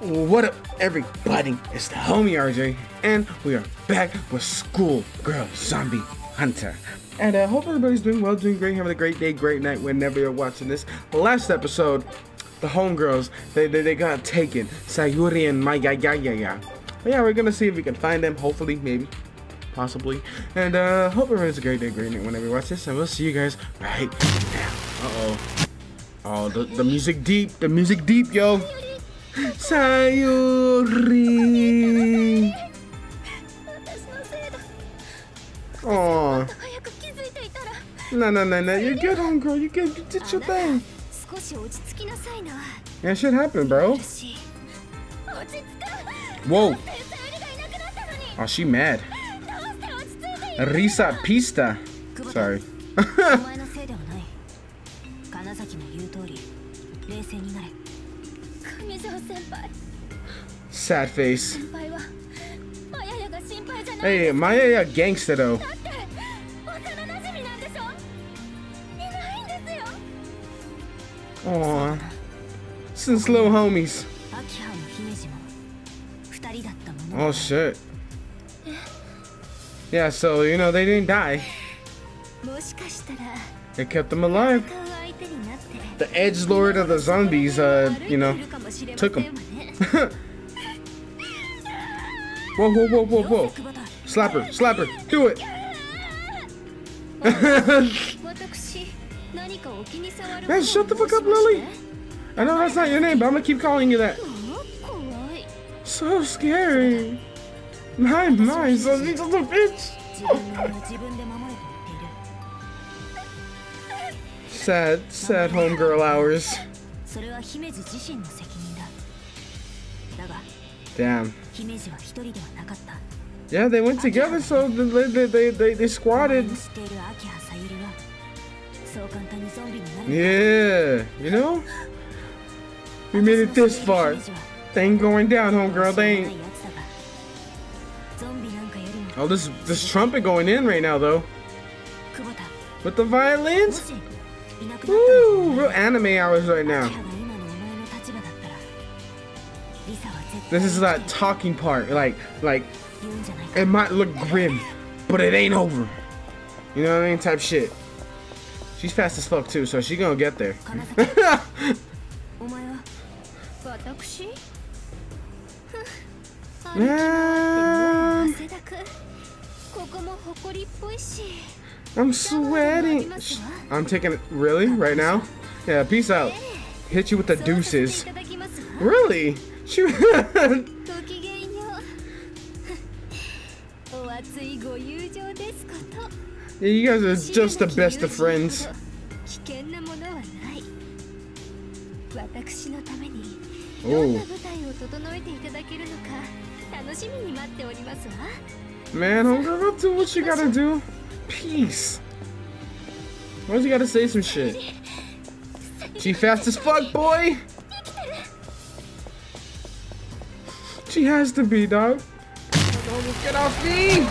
What up, everybody? It's the homie RJ, and we are back with School Girl Zombie Hunter. And I uh, hope everybody's doing well, doing great, having a great day, great night whenever you're watching this. The Last episode, the homegirls, they, they, they got taken. Sayuri and Mayaya yeah, yeah. But yeah, we're gonna see if we can find them, hopefully, maybe, possibly. And uh, hope everyone's a great day, great night whenever you watch this, and we'll see you guys right now. Uh-oh. Oh, the, the music deep, the music deep, yo. Sayuri. Oh. No, no, no, no. You're good, homegirl. You good. You did your thing. Yeah, shit happened, bro. Whoa. Oh, she mad. Rissa pista. Sorry. Sad face. Hey, Maya gangster though. Aww. Since little homies. Oh shit. Yeah, so you know they didn't die. They kept them alive. The edge lord of the zombies, uh, you know, took them. whoa, whoa, whoa, whoa, whoa. Slap her, slap her, do it. Man, shut the fuck up, Lili. I know that's not your name, but I'm gonna keep calling you that. So scary. My, my, so she's just a bitch. sad, sad homegirl hours. Damn. Yeah, they went together, so they, they, they, they, they squatted. Yeah, you know? We made it this far. They ain't going down, homegirl. They ain't. Oh, this this trumpet going in right now, though. With the violins? Woo! Real anime hours right now. This is that talking part. Like, like, it might look grim, but it ain't over. You know what I mean? Type shit. She's fast as fuck too, so she gonna get there. Man. I'm sweating. I'm taking it. Really? Right now? Yeah, peace out. Hit you with the deuces. Really? You guys are just the best of friends. Oh. Man, homegirl, up to what you gotta do. Peace. Why's you gotta say some shit? She fast as fuck, boy! She has to be, dog. Get off me!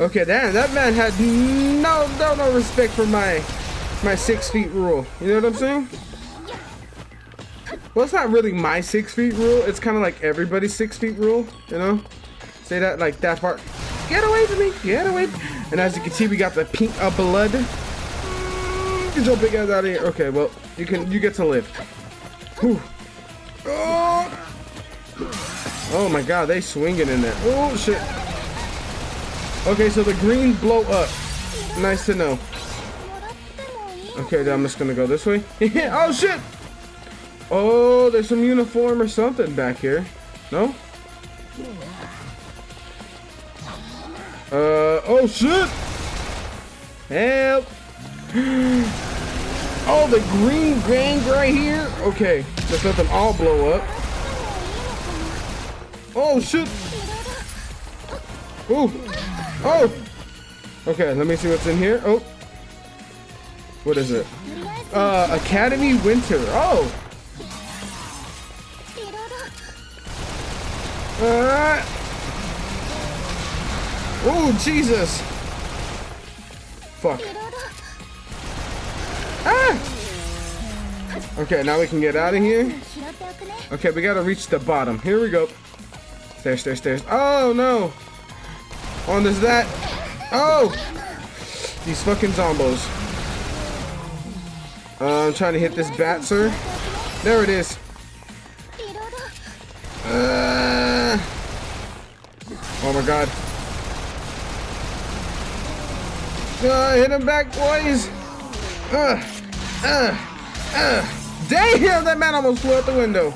Okay, damn, that man had no, no, no respect for my, my six feet rule. You know what I'm saying? Well, it's not really my six feet rule. It's kind of like everybody's six feet rule, you know? Say that like that part. Get away from me, get away. And as you can see, we got the pink of blood. Get your big ass out of here. Okay, well, you can, you get to live. Whew. Oh. Oh my God, they swinging in there. Oh shit. Okay, so the green blow up. Nice to know. Okay, then I'm just gonna go this way. oh shit! Oh, there's some uniform or something back here. No? Uh, oh shit! Help! Oh, the green gang right here? Okay, let's let them all blow up. Oh, shit! Oh! Oh! Okay, let me see what's in here. Oh! What is it? Uh, Academy Winter. Oh! Uh, oh, Jesus! Fuck. Ah! Okay, now we can get out of here. Okay, we gotta reach the bottom. Here we go. Stairs, stairs, stairs. Oh, no! On this that. Oh! These fucking zombos. Uh, I'm trying to hit this bat, sir. There it is. Uh, oh my god. Uh, hit him back, boys! Uh, uh, uh. Damn, that man almost flew out the window.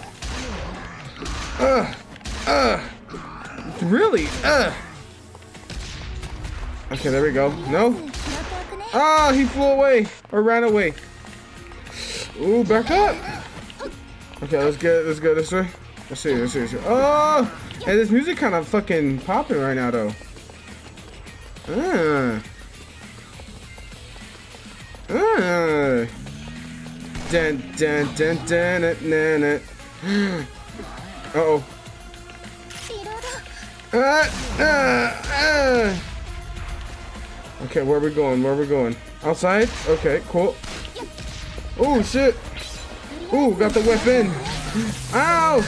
Uh, uh. Really? Ugh. Okay, there we go. No? Ah, he flew away. Or ran away. Ooh, back up. Okay, let's get let's go this way. Let's see, let's see, let's see. Oh! Hey, this music kind of fucking popping right now, though. Uh. Uh. Dun, dun, dun, dun, dun, dun, dun. Uh-oh. ド Ah, ah, ah. Okay, where are we going? Where are we going? Outside? Okay, cool. Oh shit! Ooh, got the weapon. Ow!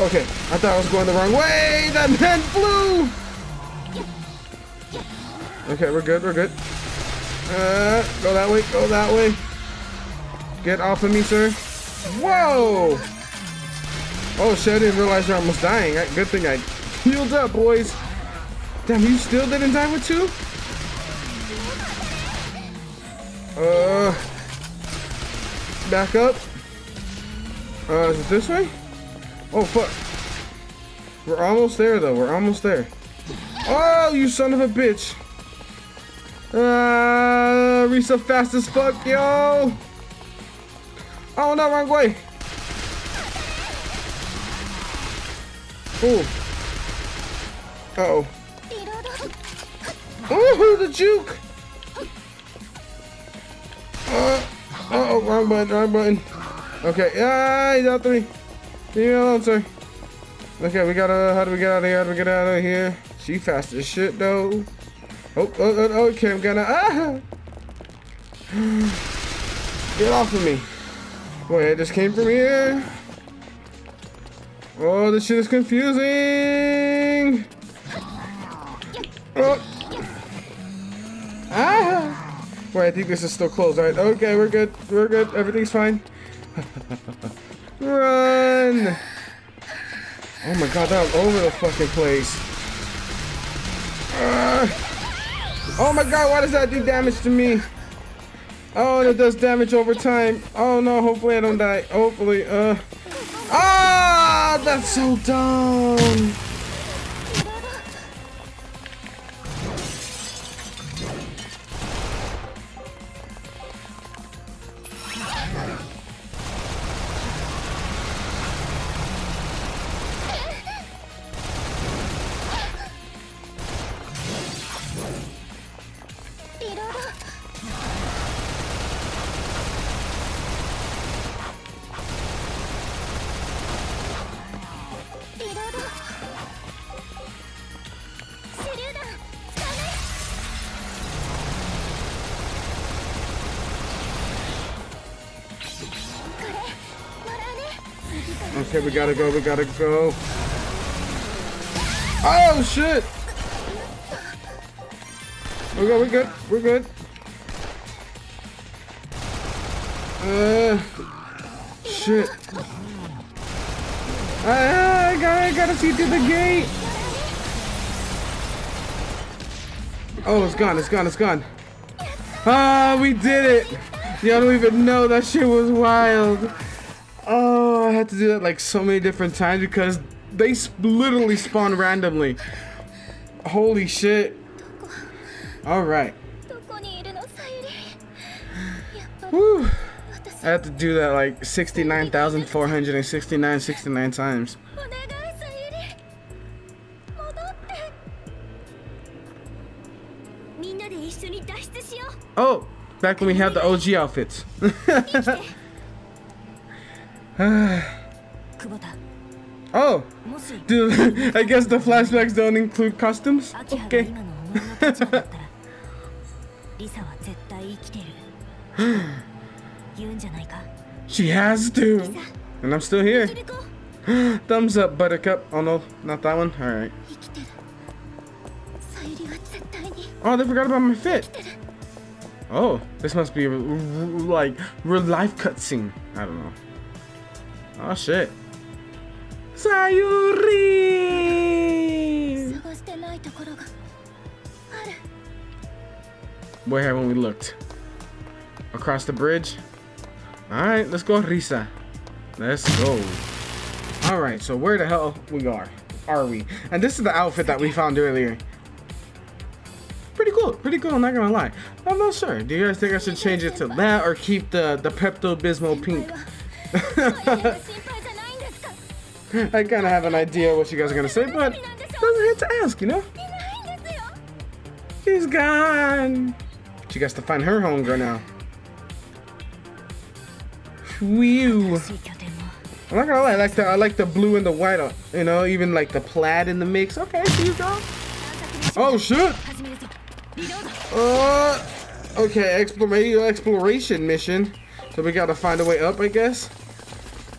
Okay, I thought I was going the wrong way. That man flew. Okay, we're good. We're good. Uh, go that way. Go that way. Get off of me, sir. Whoa! Oh shit! I didn't realize you're almost dying. Good thing I healed up, boys. Damn, you still didn't die with two? Uh, back up. Uh, is it this way? Oh fuck. We're almost there though. We're almost there. Oh, you son of a bitch. Uh, reach fast as fuck, yo. Oh no, wrong way. cool. Uh oh. Oh, the juke! Uh, uh oh, wrong button, wrong button. Okay, yeah, he's out three. Leave me alone, sir. Okay, we gotta, how do we get out of here? How do we get out of here? She fast as shit, though. Oh, oh, oh, oh okay, I'm gonna, ah! Get off of me. Wait, it just came from here. Oh, this shit is confusing! Oh. Ah! Wait, I think this is still closed. All right. Okay, we're good. We're good. Everything's fine. Run! Oh my god, that was over the fucking place. Ah. oh my god, why does that do damage to me? Oh, it does damage over time. Oh no, hopefully I don't die. Hopefully, uh. Ah, that's so dumb. Okay, we gotta go, we gotta go. Oh shit! We're good, we're good, we're good. Uh, shit. Ah, I gotta, I gotta see through the gate. Oh, it's gone, it's gone, it's gone. Ah, we did it. Y'all don't even know that shit was wild. I had to do that like so many different times because they literally spawn randomly. Holy shit. Alright. Whew. I had to do that like 69,469 69 times. Oh. oh, back when we had the OG outfits. oh! do I guess the flashbacks don't include customs? Okay. she has to! And I'm still here. Thumbs up, buttercup. Oh no, not that one? Alright. Oh, they forgot about my fit. Oh, this must be a, like real life cutscene. I don't know. Oh shit. Sayuri! Where haven't we looked? Across the bridge? Alright, let's go Rissa. Let's go. Alright, so where the hell we are? Are we? And this is the outfit that we found earlier. Pretty cool, pretty cool, I'm not gonna lie. I'm not sure. Do you guys think I should change it to that or keep the, the Pepto-Bismol pink? I kind of have an idea what you guys are going to say, but doesn't hurt to ask, you know? She's gone. She has to find her home girl now. Whew. I'm not gonna lie, I like the I like the blue and the white, uh, you know, even like the plaid in the mix. Okay, see you go. Oh shit! Uh, okay, exploration mission. So we gotta find a way up, I guess.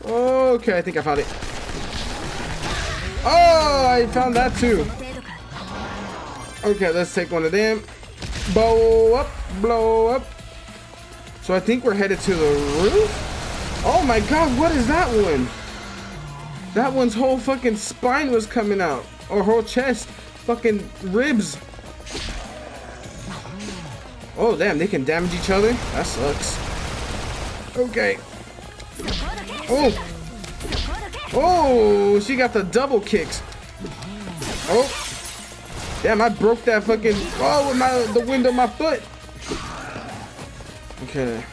Okay, I think I found it. Oh, I found that too. Okay, let's take one of them. Blow up, blow up. So I think we're headed to the roof. Oh my god, what is that one? That one's whole fucking spine was coming out. Or whole chest. Fucking ribs. Oh damn, they can damage each other? That sucks. Okay. Oh! Oh, she got the double kicks. Oh. Damn, I broke that fucking... Oh, with my, the wind on my foot. Okay.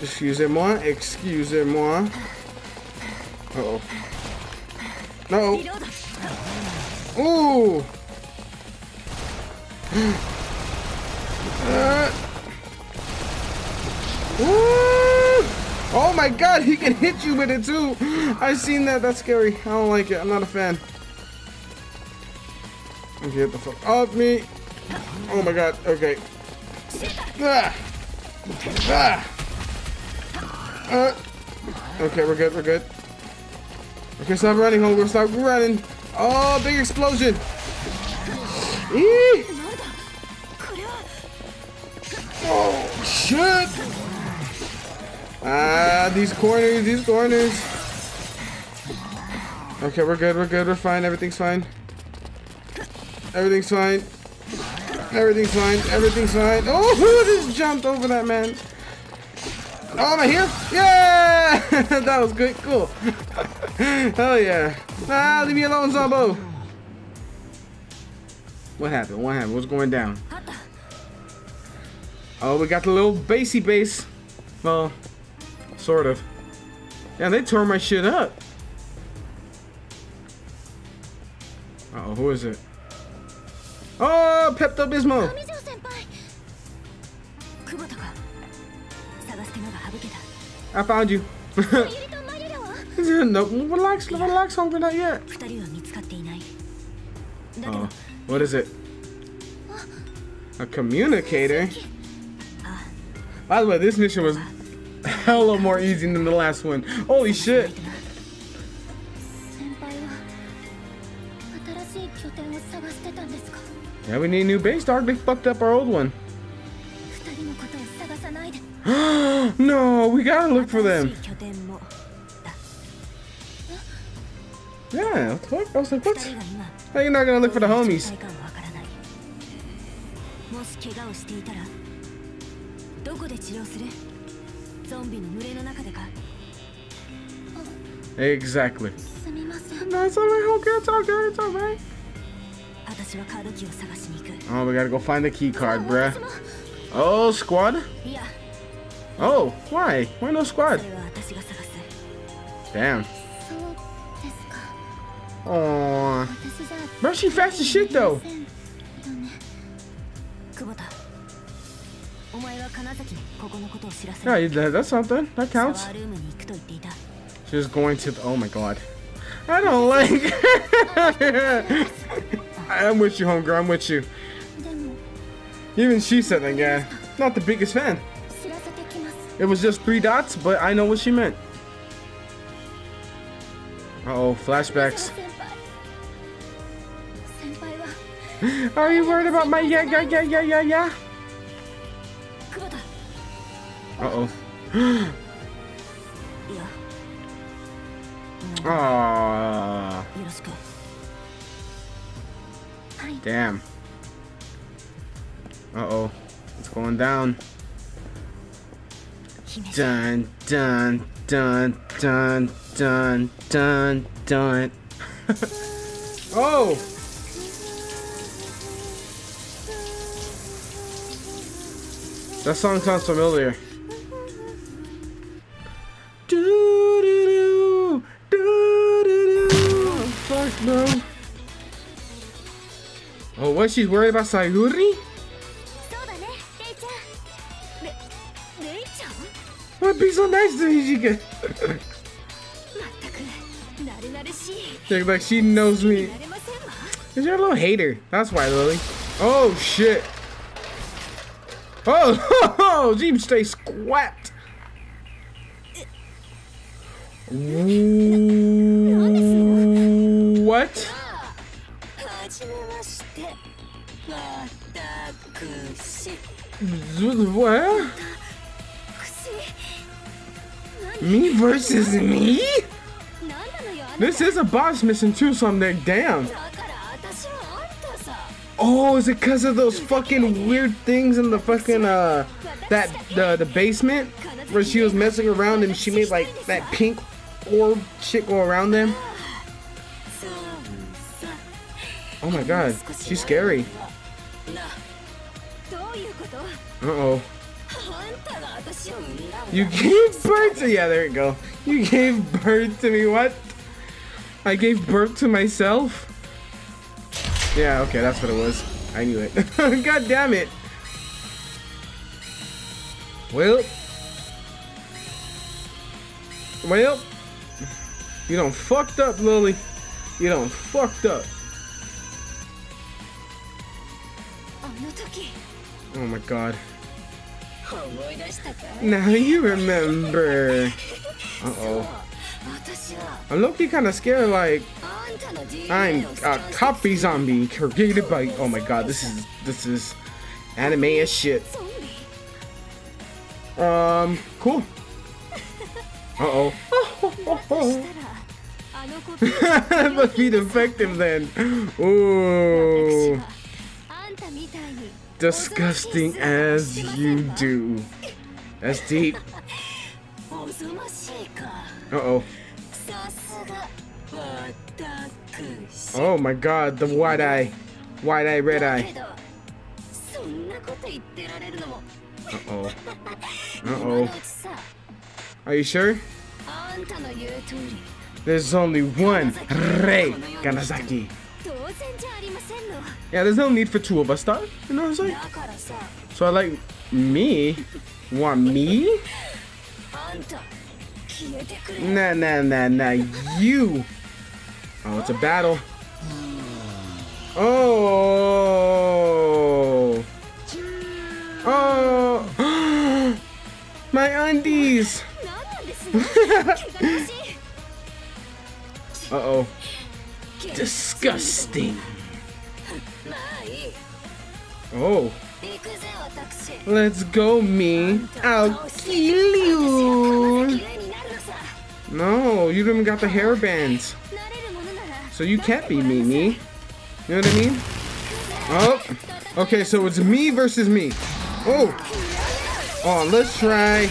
Excusez-moi. Excusez-moi. Uh-oh. No. Ooh. Uh. Ooh. Oh my god, he can hit you with it too. I've seen that. That's scary. I don't like it. I'm not a fan. Get the fuck off me. Oh my god. Okay. Ah. Ah. Uh. Okay, we're good. We're good. Okay, stop running, homegirl. Stop running. Oh, big explosion. Eee. Oh, shit. Ah, these corners, these corners. Okay, we're good, we're good, we're fine, everything's fine. Everything's fine. Everything's fine, everything's fine. Oh, who just jumped over that man? Oh, am I here? Yeah! that was good, cool. Hell yeah. Ah, leave me alone, Zombo. What happened? What happened? What's going down? Oh, we got the little basey base. Well, sort of. Damn, they tore my shit up. Uh oh who is it? Oh, Pepto-Bismol! I found you. no, relax, relax, Hunter, not yet. Oh, what is it? A communicator? By the way, this mission was hell of more easy than the last one. Holy shit. Yeah, we need a new base dog. They fucked up our old one. no, we gotta look for them. Yeah, what? I was like, what? How you not gonna look for the homies? Exactly. That's all right, okay, it's all good, it's all right. Oh, we gotta go find the key card, bruh. Oh, squad? Oh, why? Why no squad? Damn. Aww. Bruh, she fast as shit, though. Alright, that's something. That counts. She's going to. the. oh my god. I don't like. I'm with you, homegirl. I'm with you. Even she said that guy. Not the biggest fan. It was just three dots, but I know what she meant. Uh oh, flashbacks. Are you worried about my yeah, yeah, yeah, yeah, yeah, yeah? Uh oh. Ah. Damn. Uh oh. It's going down. Dun dun dun dun dun dun dun. oh! That song sounds familiar. What, she's worried about Sayuri? What be so nice to Hijika? She's like, she knows me. Is your little hater? That's why, Lili. Oh, shit. Oh, oh oh! Jeep stay squat. What? What? Me versus me? This is a boss mission too, so I'm like, damn. Oh, is it because of those fucking weird things in the fucking, uh, that, the, the basement? Where she was messing around and she made, like, that pink orb shit go around them? Oh my god, she's scary. Uh-oh. You gave birth to- yeah, there you go. You gave birth to me, what? I gave birth to myself? Yeah, okay, that's what it was. I knew it. God damn it! Well... Well... You don't fucked up, Lili. You don't fucked up. Oh, oh my god. Now you remember. Uh-oh. I'm looking kind of scared, like, I'm a copy zombie created by, oh my god, this is, this is anime as shit. Um, cool. Uh-oh. that must be defective then. Ooh disgusting as you do. That's deep. Uh-oh. Oh my god, the wide eye. Wide eye, red eye. Uh-oh. Uh-oh. Are you sure? There's only one Rei Kanazaki. Yeah, there's no need for two of us, though. You know what I'm saying? So, like, me? Want me? Nah, nah, nah, nah. You. Oh, it's a battle. Oh. Oh. My undies. Uh-oh. Disgusting. Oh. Let's go, me. I'll kill you. No, you don't even got the hair bands. So you can't be me, me. You know what I mean? Oh. Okay, so it's me versus me. Oh. Oh, let's try.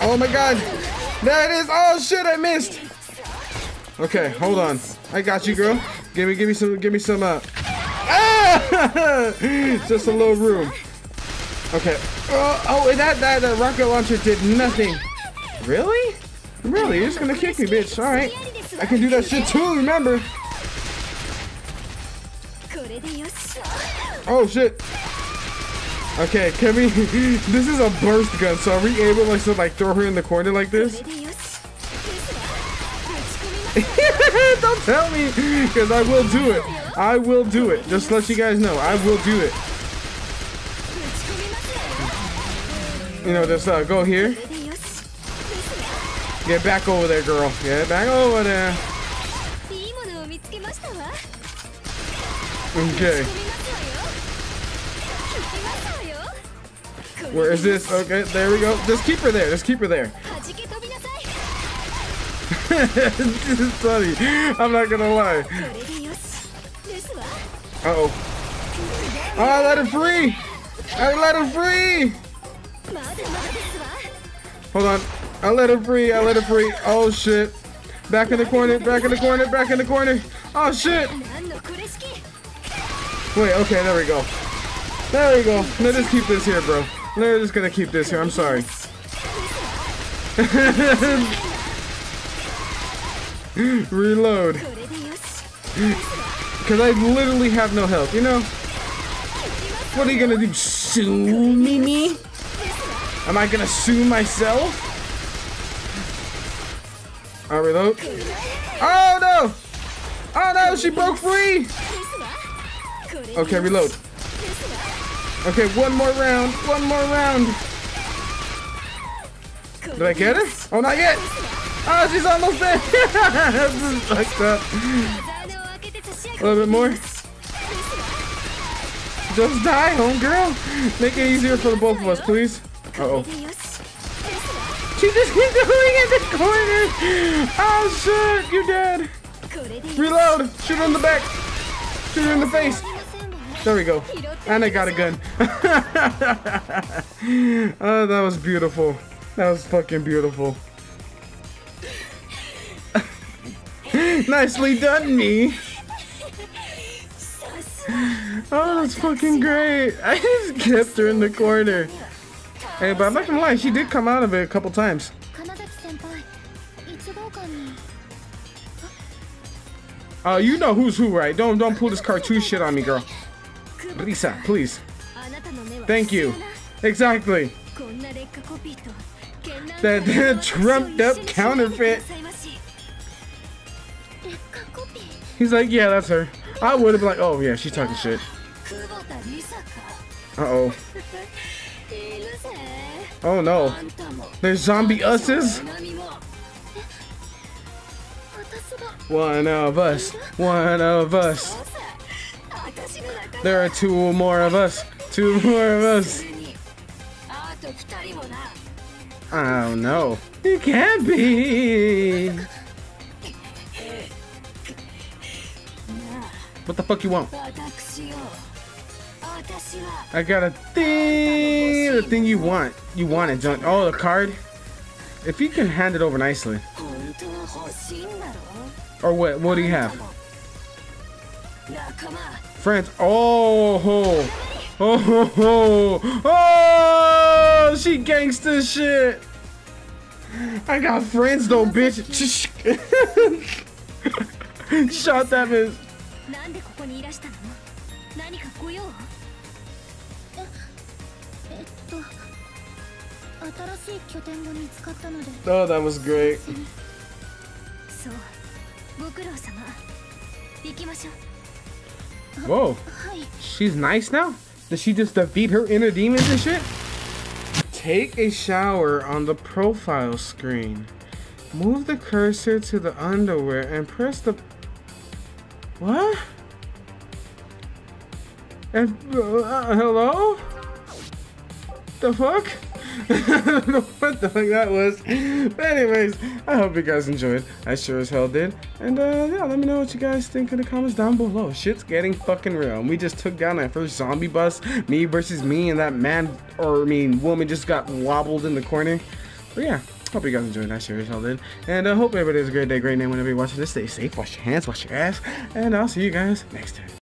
Oh my god. That is. Oh shit, I missed. Okay, hold on. I got you, girl. Give me, give me some, give me some, uh. Ah! Just a little room. Okay. Oh, oh and that, that, that rocket launcher did nothing. Really? Really? You're just gonna kick me, bitch. Alright. I can do that shit too, remember? Oh, shit. Okay, can we... this is a burst gun, so are we able like, to, like, throw her in the corner like this? Don't tell me, because I will do it. I will do it. Just let you guys know, I will do it. You know, just uh, go here. Get back over there, girl. Get back over there. Okay. Where is this? Okay, there we go. Just keep her there. Just keep her there this is funny. I'm not gonna lie. Uh oh. Oh, ah, I let him free! I let him free! Hold on. I let him free. I let him free. Oh, shit. Back in the corner. Back in the corner. Back in the corner. Oh, shit. Wait, okay. There we go. There we go. Let us keep this here, bro. Let us just gonna keep this here. I'm sorry. Reload. Because I literally have no health, you know? What are you gonna do, sue me me? Am I gonna sue myself? I reload. Oh no! Oh no, she broke free! Okay, reload. Okay, one more round, one more round. Did I get her? Oh, not yet! Oh, she's almost there! this is fucked up. A little bit more. Just die, homegirl! Make it easier for the both of us, please. Uh oh She just keeps going in the corner! Oh shit, you're dead! Reload! Shoot her in the back! Shoot her in the face! There we go. And I got a gun. oh, that was beautiful. That was fucking beautiful. Nicely done, me. Oh, that's fucking great. I just kept her in the corner. Hey, but I'm not gonna lie, she did come out of it a couple times. Oh, uh, you know who's who, right? Don't don't pull this cartoon shit on me, girl. Rissa, please. Thank you. Exactly. That, that trumped up counterfeit. He's like, yeah, that's her. I would have been like, oh yeah, she's talking shit. Uh-oh. Oh no. There's zombie us's? One of us. One of us. There are two more of us. Two more of us. Oh no. It can't be. What the fuck you want? I got a thing. The thing you want. You want it, John. Oh, the card? If you can hand it over nicely. Or what? What do you have? Friends. Oh, oh, Oh, oh. Oh, she gangster shit. I got friends though, bitch. Shot that bitch. なんでここにいらしたの何かご用えっと新しい拠点が見つかったので Oh, that was great. そうご苦労様行きましょう Whoa. はい She's nice now? Did she just defeat her inner demons and shit? Take a shower on the profile screen. Move the cursor to the underwear and press the. what? And, uh, hello? The fuck? What the fuck that was. But anyways, I hope you guys enjoyed. I sure as hell did. And uh, yeah, let me know what you guys think in the comments down below. Shit's getting fucking real. And we just took down that first zombie bus. Me versus me and that man, or I mean woman just got wobbled in the corner. But yeah, hope you guys enjoyed. I series hell did. And I uh, hope everybody has a great day, great night whenever you're watching this. Stay safe, wash your hands, wash your ass. And I'll see you guys next time.